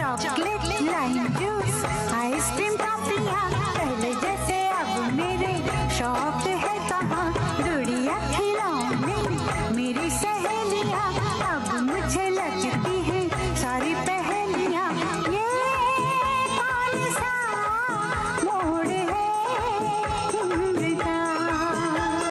Chocolate lime juice ice cream टॉफियाँ पहले जैसे अब मेरे। शौक है कहाँ? गुड़िया खिलौने मेरी सहेलियाँ अब मुझे लगती है सारी